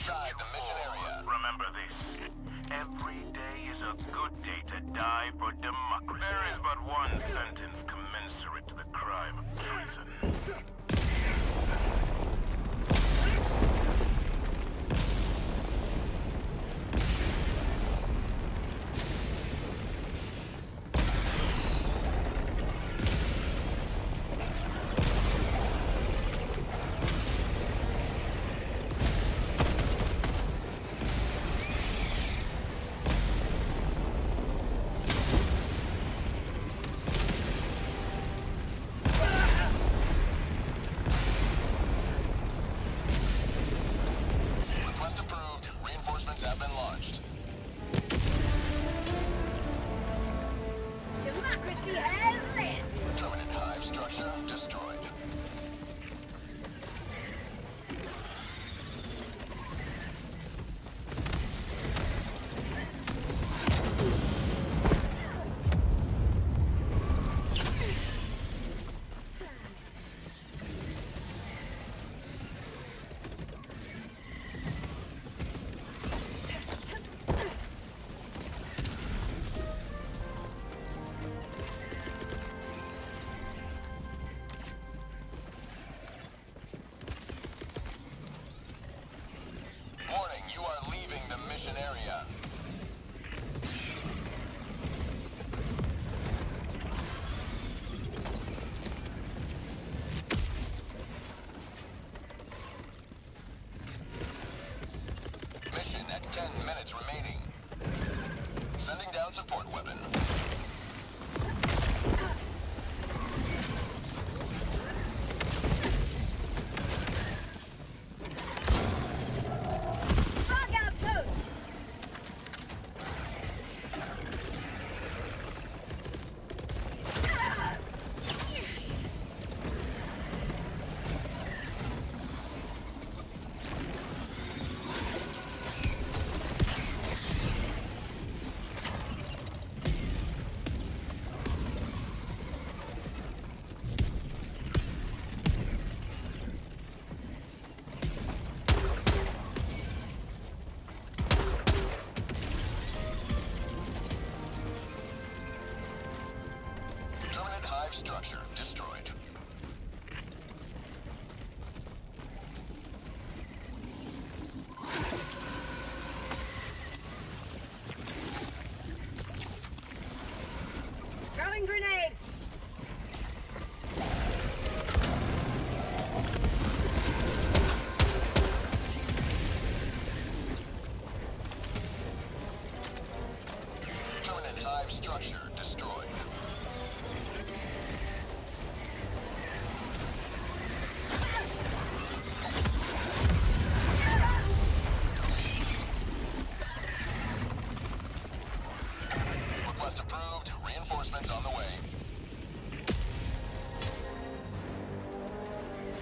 outside the mission area. Remember this. Every day is a good day to die for democracy. There is but one sentence commensurate to the crime of treason.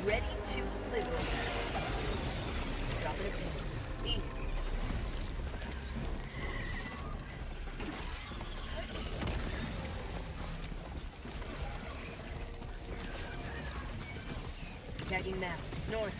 Ready to liberate. A pin. East. Tagging now. North.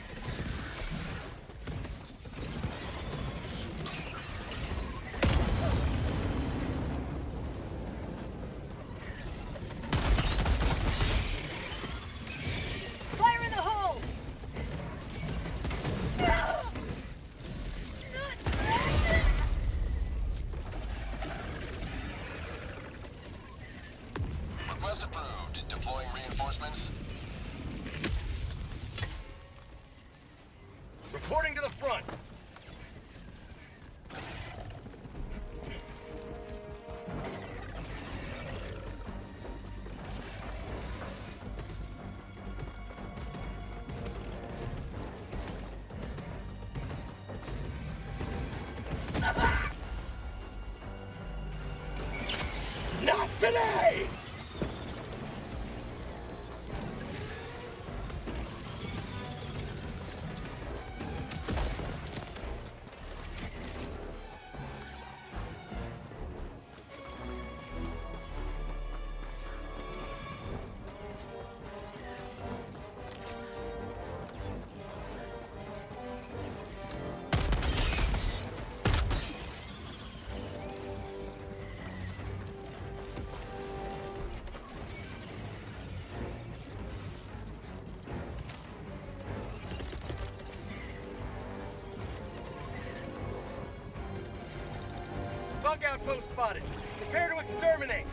Reporting to the front. Not today! Lookout post spotted. Prepare to exterminate.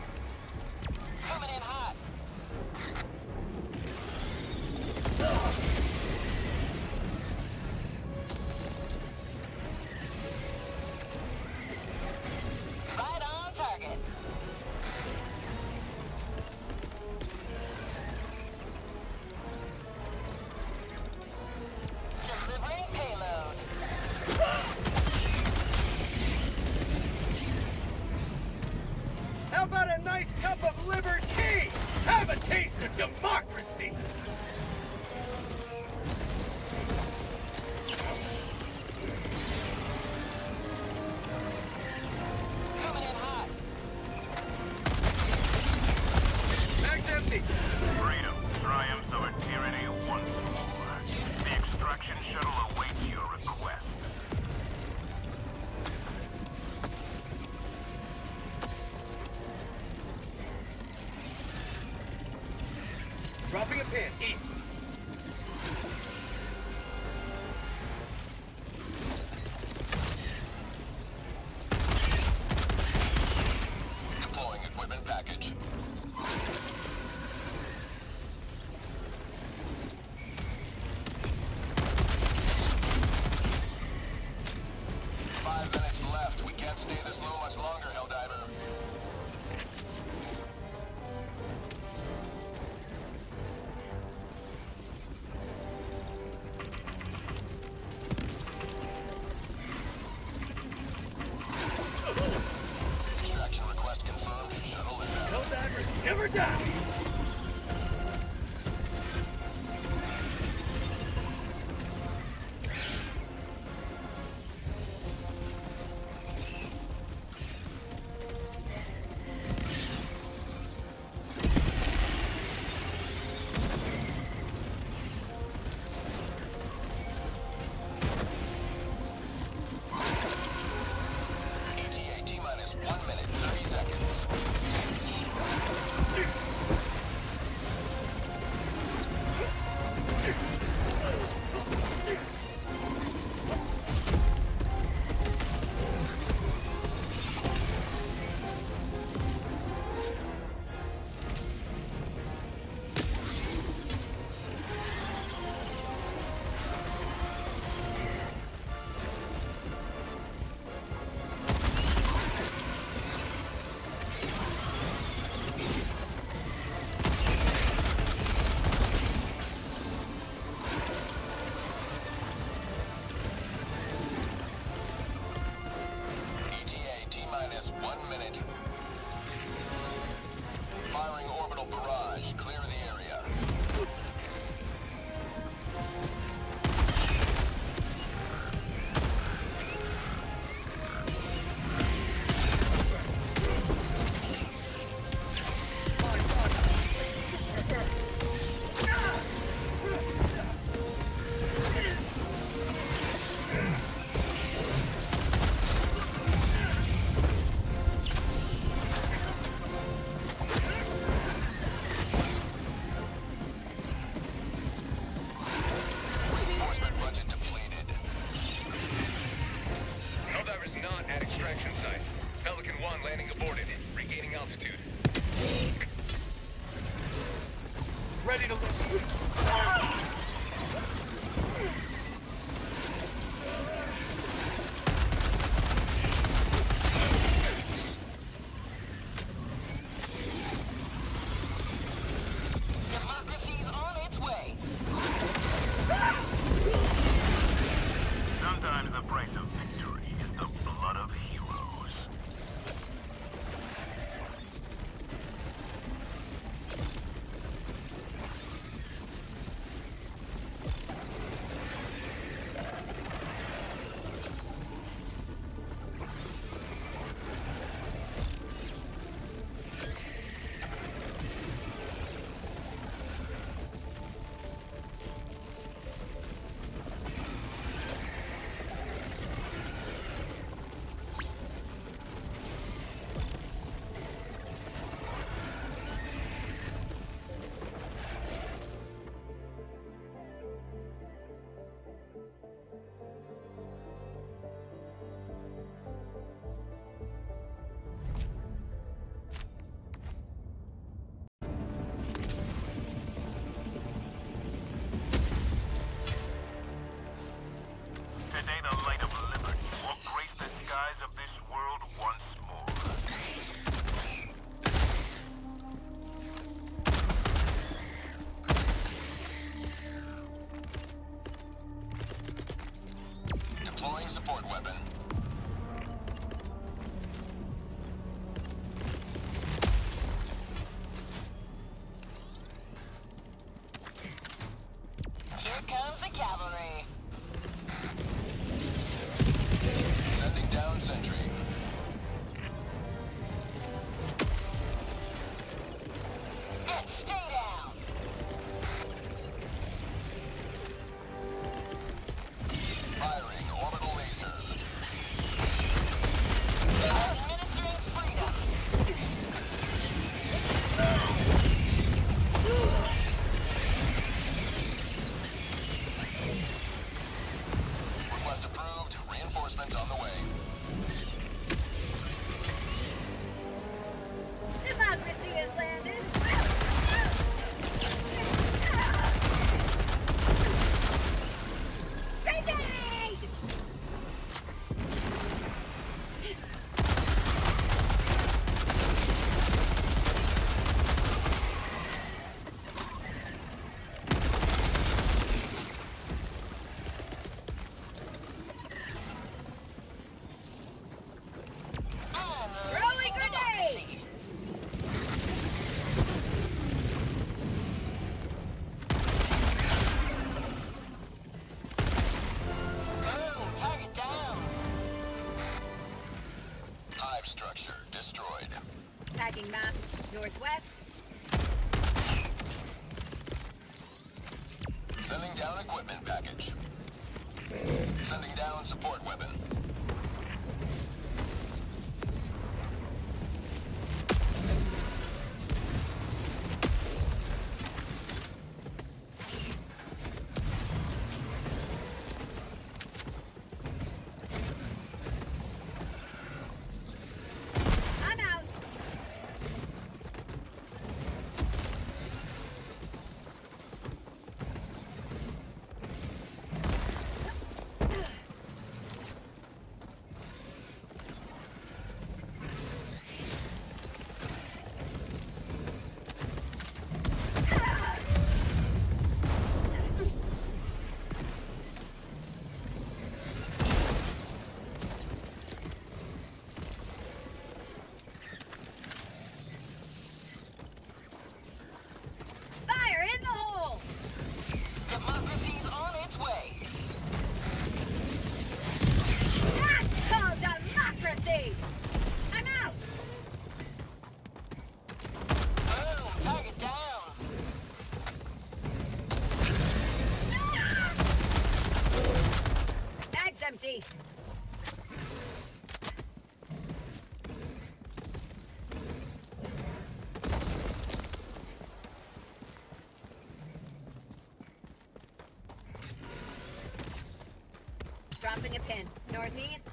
Dropping a pin. Northeast.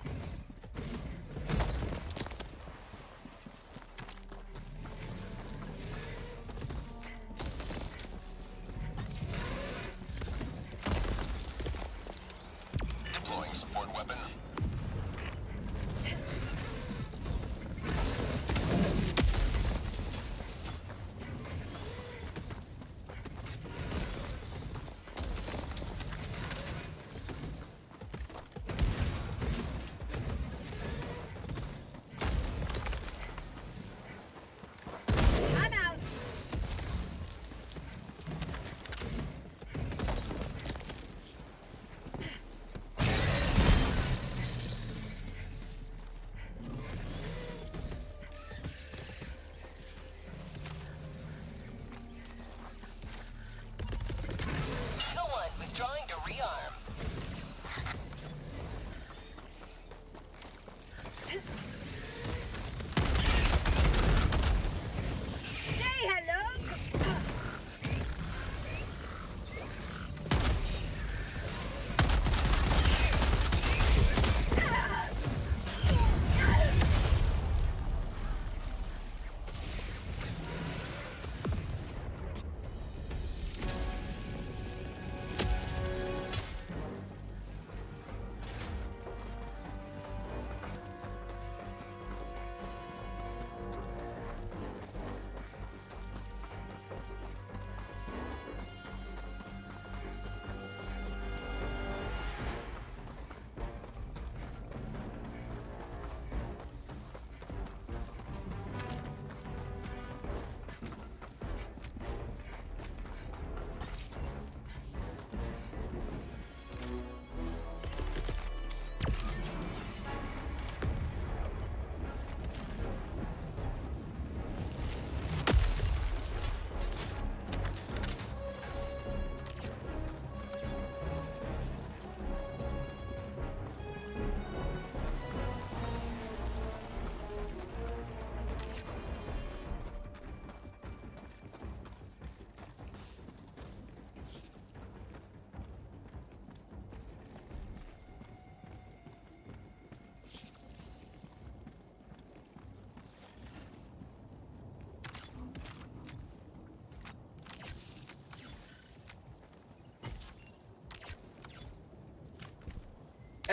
Rearm.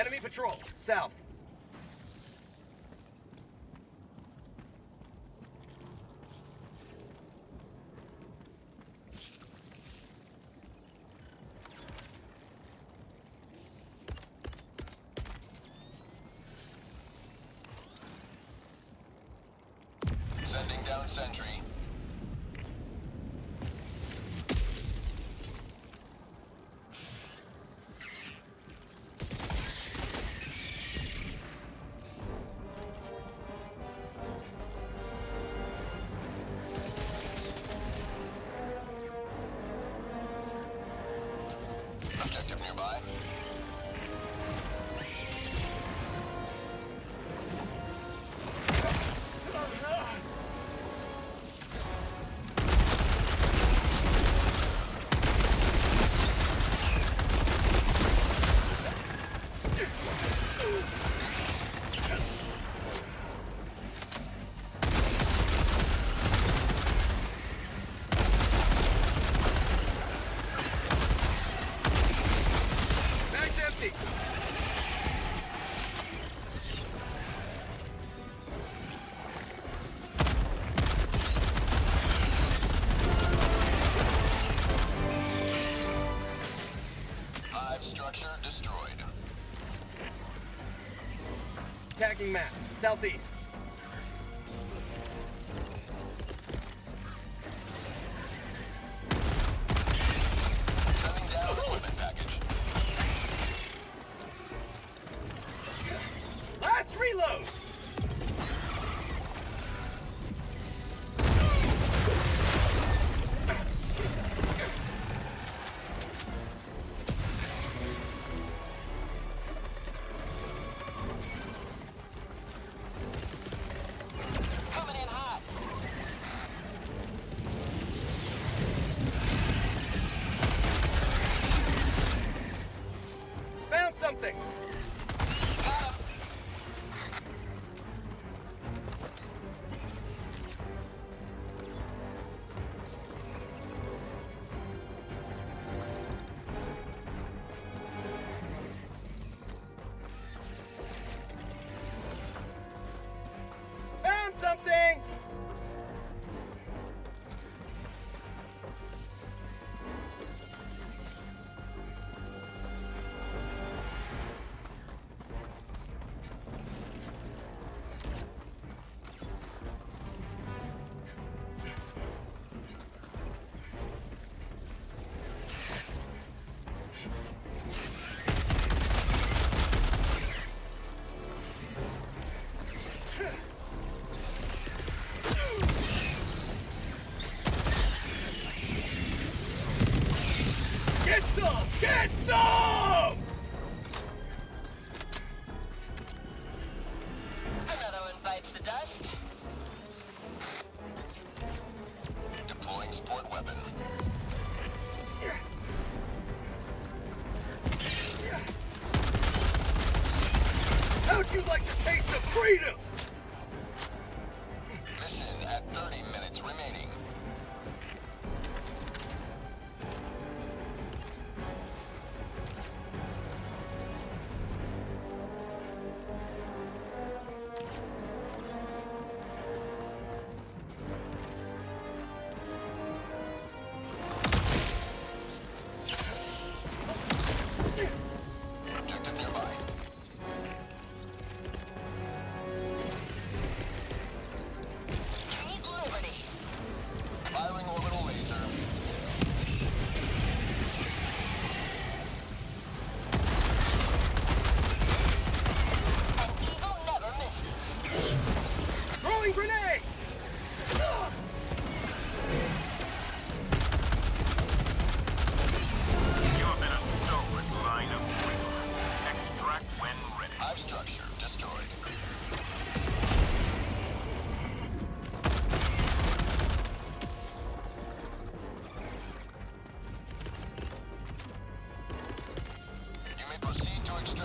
Enemy patrol, south. landing! Hive structure destroyed. Tagging map, southeast.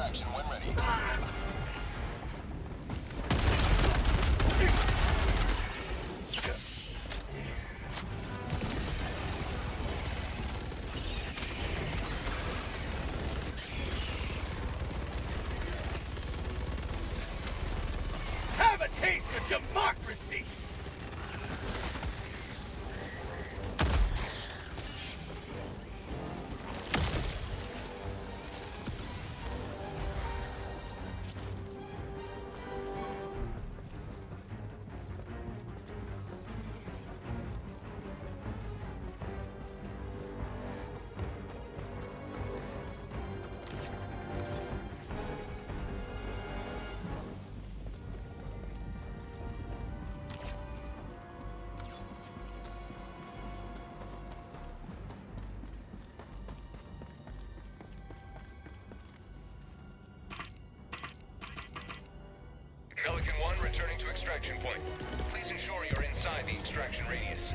extraction when ready. Please ensure you're inside the extraction radius.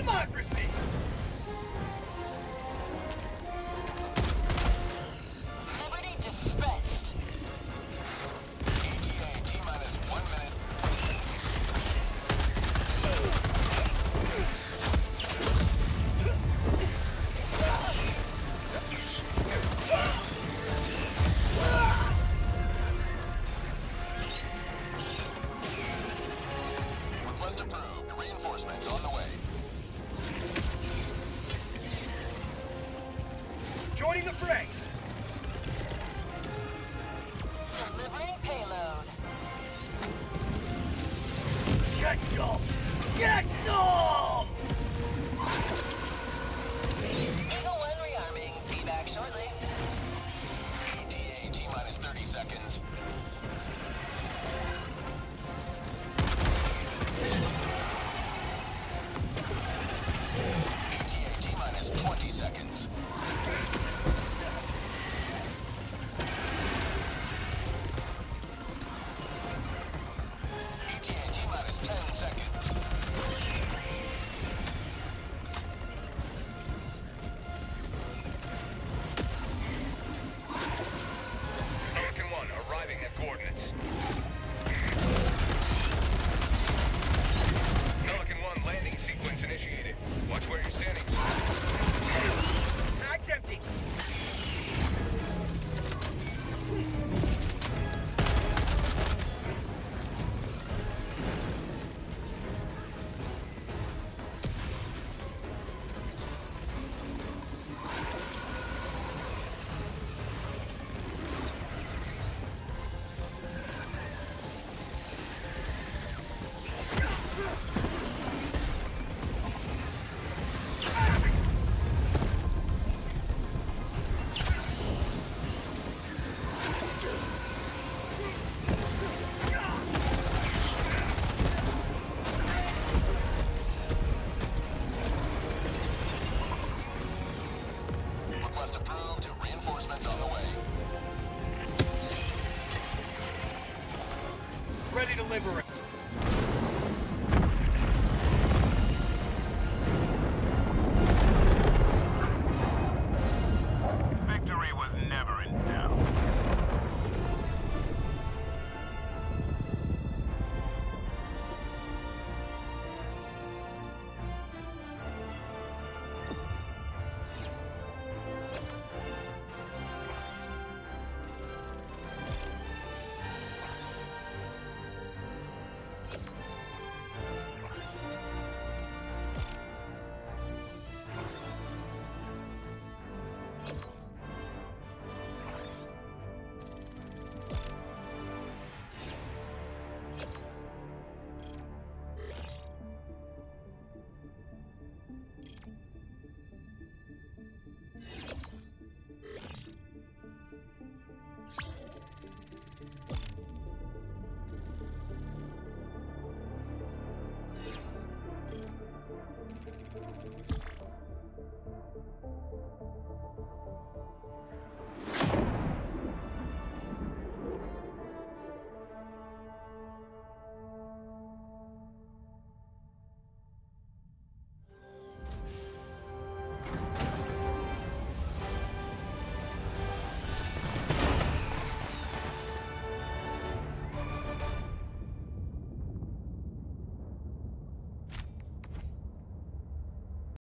democracy.